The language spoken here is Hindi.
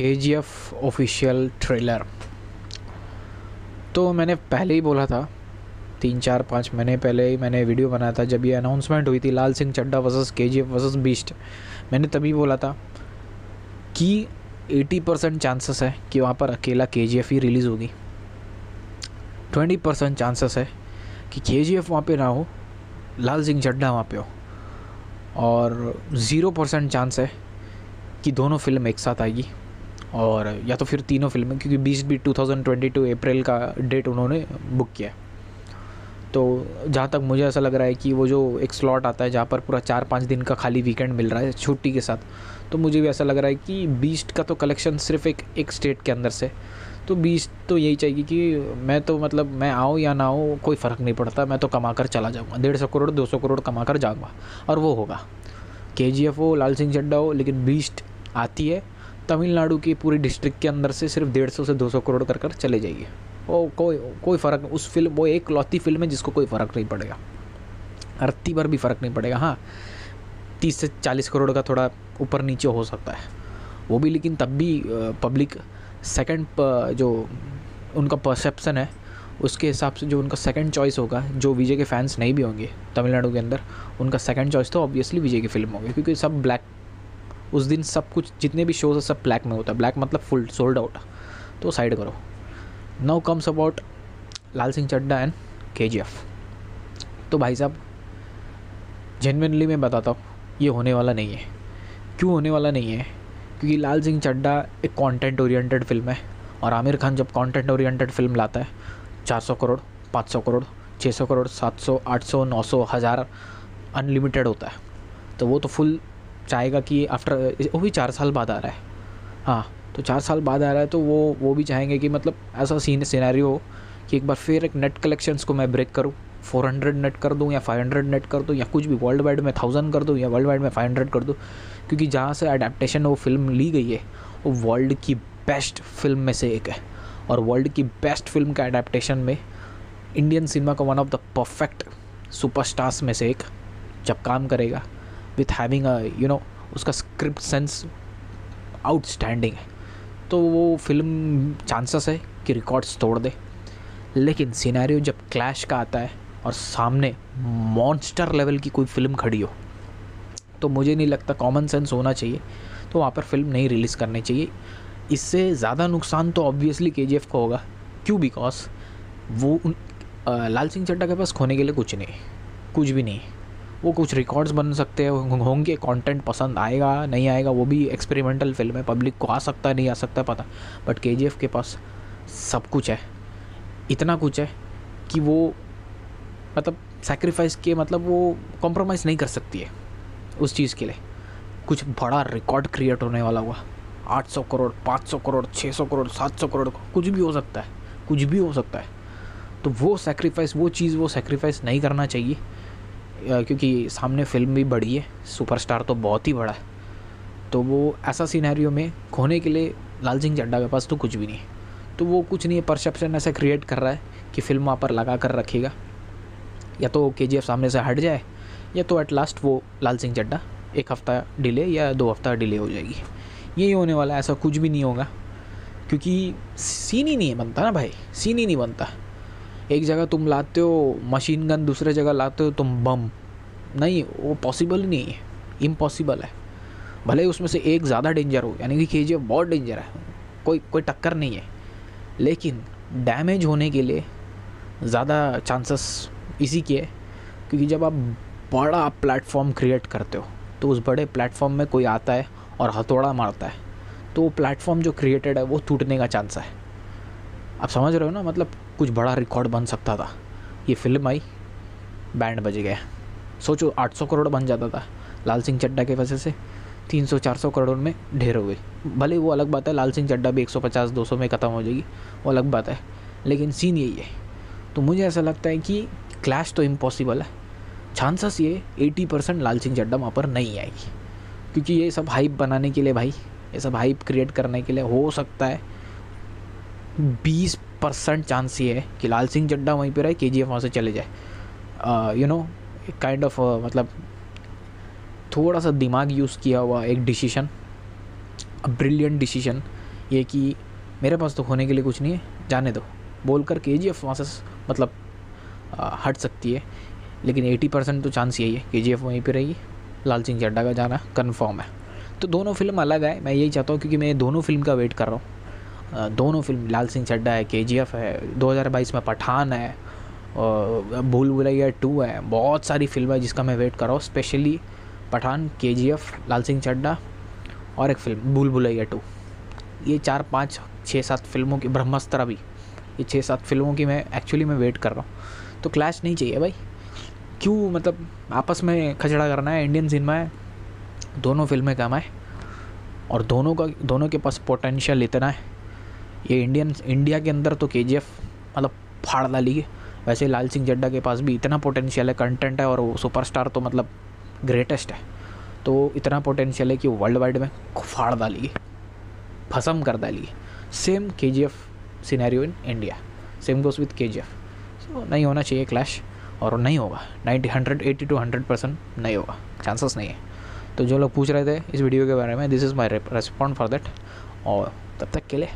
के जी एफ़ ऑफिशियल ट्रेलर तो मैंने पहले ही बोला था, तीन चार पाँच महीने पहले ही मैंने वीडियो बनाया था, जब ये अनाउंसमेंट हुई थी, लाल सिंह चड्डा वर्सेस के जी एफ़ वर्सेस बीस्ट मैंने तभी बोला था कि एटी परसेंट चांसेस है कि वहाँ पर अकेला के जी एफ़ ही रिलीज़ होगी। ट्वेंटी परसेंट चांसेस है कि के जी एफ़ वहाँ पर ना हो, लाल सिंह चड्डा वहाँ पे हो। और ज़ीरो परसेंट चांस है कि दोनों फ़िल्म एक साथ आएगी। और या तो फिर तीनों फ़िल्में, क्योंकि बीस भी two thousand twenty two April का डेट उन्होंने बुक किया तो जहाँ तक मुझे ऐसा लग रहा है कि वो जो एक स्लॉट आता है जहाँ पर पूरा चार पाँच दिन का खाली वीकेंड मिल रहा है छुट्टी के साथ तो मुझे भी ऐसा लग रहा है कि बीस्ट का तो कलेक्शन सिर्फ़ एक एक स्टेट के अंदर से तो बीस तो यही चाहिए कि मैं तो मतलब मैं आऊँ या ना आऊँ, कोई फ़र्क नहीं पड़ता, मैं तो कमा कर चला जाऊँगा, डेढ़ सौ करोड़, दो सौ करोड़ कमा कर जाऊँगा, और वो होगा। के जी एफ़ हो लाल सिंह चड्डा हो, लेकिन बीस्ट आती है तमिलनाडु की पूरी डिस्ट्रिक्ट के अंदर से सिर्फ़ डेढ़ सौ से दो सौ करोड़ कर कर चले जाइए। वो कोई कोई फ़र्क उस फ़िल्म, वो एक लौती फ़िल्म है जिसको कोई फ़र्क नहीं पड़ेगा। अरती पर भी फ़र्क नहीं पड़ेगा हाँ। तीस से चालीस करोड़ का थोड़ा ऊपर नीचे हो सकता है। वो भी, लेकिन तब भी पब्लिक सेकंड जो उनका परसेप्शन है, उसके हिसाब से जो उनका सेकंड चॉइस होगा, जो विजय के फैंस नहीं भी होंगे तमिलनाडु के अंदर, उनका सेकंड चॉइस तो ऑब्वियसली विजय की फ़िल्म होगी, क्योंकि सब ब्लैक उस दिन सब कुछ, जितने भी शोज़ है, सब ब्लैक में होता है। ब्लैक मतलब फुल सोल्ड आउट तो साइड करो। Now comes about Laal Singh Chaddha and K G F तो भाई साहब जेनविनली मैं बताता हूँ, ये होने वाला नहीं है। क्यों होने वाला नहीं है? क्योंकि लाल सिंह चड्डा एक कंटेंट ओरिएंटेड फ़िल्म है और आमिर खान जब कंटेंट ओरिएंटेड फ़िल्म लाता है, चार सौ करोड़, पाँच सौ करोड़ छः सौ करोड़, सात सौ, आठ सौ, नौ सौ, हज़ार अनलिमिटेड होता है। तो वो तो फुल चाहेगा कि आफ्टर वो भी चार साल बाद आ रहा है। हाँ तो चार साल बाद आ रहा है तो वो वो भी चाहेंगे कि मतलब ऐसा सीन सिनेरियो हो कि एक बार फिर एक नेट कलेक्शंस को मैं ब्रेक करूँ। फोर हंड्रेड नेट कर दूँ या फाइव हंड्रेड नेट कर दूँ या कुछ भी वर्ल्ड वाइड में थाउज़ेंड कर दूँ या वर्ल्ड वाइड में फाइव हंड्रेड कर दूँ। क्योंकि जहाँ से अडेप्टशन वो फ़िल्म ली गई है, वो वर्ल्ड की बेस्ट फ़िल्म में से एक है। और वर्ल्ड की बेस्ट फ़िल्म का अडेप्टशन में इंडियन सिनेमा का one of the perfect superstars में से एक जब काम करेगा with having a you know उसका स्क्रिप्ट सेंस आउटस्टैंडिंग है। तो वो फ़िल्म चांसेस है कि रिकॉर्ड्स तोड़ दे। लेकिन सिनेरियो जब क्लैश का आता है और सामने मॉन्स्टर लेवल की कोई फ़िल्म खड़ी हो तो मुझे नहीं लगता कॉमन सेंस होना चाहिए। तो वहाँ पर फ़िल्म नहीं रिलीज़ करनी चाहिए। इससे ज़्यादा नुकसान तो ऑब्वियसली के को होगा। क्यों? बिकॉज़ वो उन आ, लाल सिंह चड्डा के पास खोने के लिए कुछ नहीं कुछ भी नहीं। वो कुछ रिकॉर्ड्स बन सकते हैं होंगे कंटेंट पसंद आएगा, नहीं आएगा, वो भी एक्सपेरिमेंटल फ़िल्म है पब्लिक को आ सकता है नहीं आ सकता पता बट के के पास सब कुछ है, इतना कुछ है कि वो मतलब सेक्रीफाइस के मतलब वो कॉम्प्रोमाइज़ नहीं कर सकती है, उस चीज़ के लिए। कुछ बड़ा रिकॉर्ड क्रिएट होने वाला हुआ 800 करोड़ 500 करोड़ 600 करोड़ 700 करोड़ कुछ भी हो सकता है, कुछ भी हो सकता है। तो वो सेक्रीफाइस वो चीज़, वो सेक्रीफाइस नहीं करना चाहिए। क्योंकि सामने फ़िल्म भी बड़ी है, सुपरस्टार तो बहुत ही बड़ा है। तो वो ऐसा सीनैरियो में खोने के लिए लाल सिंह चड्डा के पास तो कुछ भी नहीं है। तो वो कुछ नहीं है परसेप्शन ऐसा क्रिएट कर रहा है कि फ़िल्म वहाँ पर लगा कर रखेगा। या तो के सामने से हट जाए, या तो एट लास्ट वो लाल सिंह चड्डा एक हफ़्ता डिले या दो हफ़्ता डिले हो जाएगी। यही होने वाला है, ऐसा कुछ भी नहीं होगा। क्योंकि सीन ही नहीं बनता ना भाई सीन ही नहीं बनता। एक जगह तुम लाते हो मशीन गन दूसरे जगह लाते हो, तुम बम नहीं, वो पॉसिबल नहीं है. इम्पॉसिबल है. भले उसमें से एक ज़्यादा डेंजर हो, यानी कि के बहुत डेंजर है. कोई कोई टक्कर नहीं है. लेकिन डैमेज होने के लिए ज़्यादा चांसेस इसी के है. क्योंकि जब आप बड़ा प्लेटफॉर्म क्रिएट करते हो तो उस बड़े प्लेटफॉर्म में कोई आता है और हथौड़ा मारता है तो वो प्लेटफॉर्म जो क्रिएटेड है, वो टूटने का चांस है. आप समझ रहे हो ना? मतलब कुछ बड़ा रिकॉर्ड बन सकता था। ये फ़िल्म आई बैंड बज गया। सोचो 800 करोड़ बन जाता था। लाल सिंह चड्डा के वजह से तीन सौ चार सौ करोड़ में ढेर हो गई। भले वो अलग बात है, लाल सिंह चड्डा भी एक सौ पचास, दो सौ में ख़त्म हो जाएगी। वो अलग बात है। लेकिन सीन यही है। तो मुझे ऐसा लगता है कि क्लैश तो इम्पॉसिबल है। चांसेस ये एटी परसेंट लाल सिंह चड्डा वहाँ पर नहीं आएगी। क्योंकि ये सब हाइप बनाने के लिए भाई, ये सब हाइप क्रिएट करने के लिए हो सकता है। बीस परसेंट चांस ये है कि लाल सिंह चड्डा वहीं पर रहे के जी एफ़ वहाँ से चले जाए। यू नो एक काइंड ऑफ़ मतलब थोड़ा सा दिमाग यूज़ किया हुआ एक डिसीशन ब्रिलियंट डिसीज़न ये कि मेरे पास तो होने के लिए कुछ नहीं है जाने दो। बोल कर के जी एफ़ वहाँ से मतलब आ, हट सकती है लेकिन एटी परसेंट तो चांस यही है के जी एफ़ वहीं पर रहेगी लाल सिंह चड्डा का जाना कन्फर्म है। तो दोनों फ़िल्म अलग है मैं यही चाहता हूँ क्योंकि मैं दोनों फ़िल्म का वेट कर रहा हूँ। दोनों फ़िल्म लाल सिंह चड्डा है के है 2022 में पठान है और भूल भुलैया टू है, बहुत सारी फ़िल्म है जिसका मैं वेट कर रहा हूँ, स्पेशली पठान के लाल सिंह चड्डा और एक फ़िल्म, भूल भुलैया टू। ये चार, पाँच, छः, सात फ़िल्मों की, ब्रह्मास्त्र भी ये छः, सात फ़िल्मों की मैं एक्चुअली मैं वेट कर रहा हूँ। तो क्लैश नहीं चाहिए भाई। क्यों? मतलब आपस में खचड़ा करना है इंडियन सिनेमा है, दोनों फ़िल्में कम है और दोनों का, दोनों के पास पोटेंशियल इतना है। ये इंडियन इंडिया के अंदर तो के मतलब फाड़ डाली है। वैसे लाल सिंह जड्डा के पास भी इतना पोटेंशियल है कंटेंट है और वो सुपरस्टार तो मतलब ग्रेटेस्ट है। तो इतना पोटेंशियल है कि वर्ल्ड वाइड में फाड़ डाली है, भसम कर डाली है। Same K G F scenario in India same goes with K G F सो नहीं होना चाहिए क्लैश और नहीं होगा। Ninety hundred eighty to hundred percent नहीं होगा। चांसेस नहीं है। तो जो लोग पूछ रहे थे इस वीडियो के बारे में this is my respond for that और तब तक के लिए